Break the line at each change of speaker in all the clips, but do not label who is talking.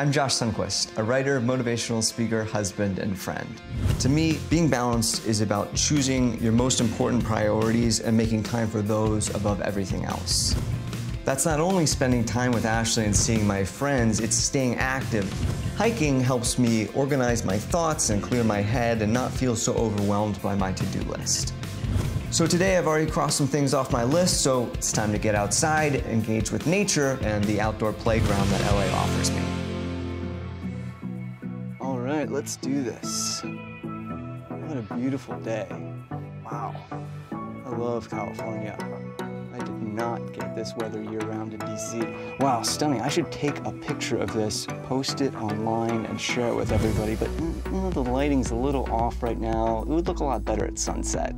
I'm Josh Sundquist, a writer, motivational speaker, husband, and friend. To me, being balanced is about choosing your most important priorities and making time for those above everything else. That's not only spending time with Ashley and seeing my friends, it's staying active. Hiking helps me organize my thoughts and clear my head and not feel so overwhelmed by my to-do list. So today I've already crossed some things off my list, so it's time to get outside, engage with nature and the outdoor playground that LA offers me. Right, let's do this. What a beautiful day. Wow. I love California. I did not get this weather year-round in DC. Wow, stunning. I should take a picture of this, post it online, and share it with everybody, but mm, know, the lighting's a little off right now. It would look a lot better at sunset.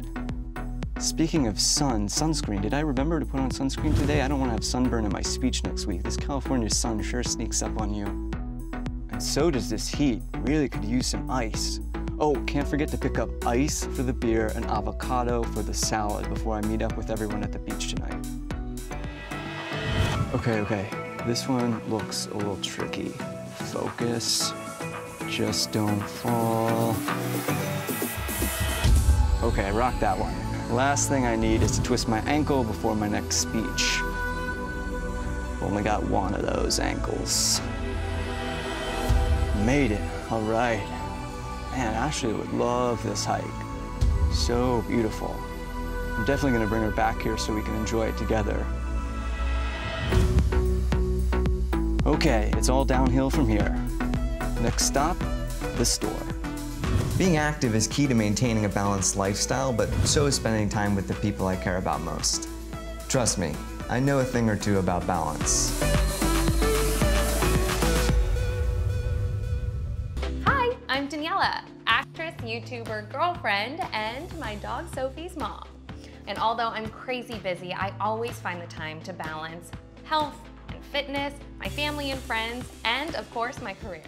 Speaking of sun, sunscreen, did I remember to put on sunscreen today? I don't want to have sunburn in my speech next week. This California sun sure sneaks up on you. So does this heat. Really could use some ice. Oh, can't forget to pick up ice for the beer and avocado for the salad before I meet up with everyone at the beach tonight. Okay, okay, this one looks a little tricky. Focus, just don't fall. Okay, I rocked that one. Last thing I need is to twist my ankle before my next speech. Only got one of those ankles. Made it, all right. Man, Ashley would love this hike. So beautiful. I'm definitely gonna bring her back here so we can enjoy it together. Okay, it's all downhill from here. Next stop, the store. Being active is key to maintaining a balanced lifestyle, but so is spending time with the people I care about most. Trust me, I know a thing or two about balance.
I'm Daniela, actress, YouTuber, girlfriend, and my dog Sophie's mom. And although I'm crazy busy, I always find the time to balance health and fitness, my family and friends, and of course my career.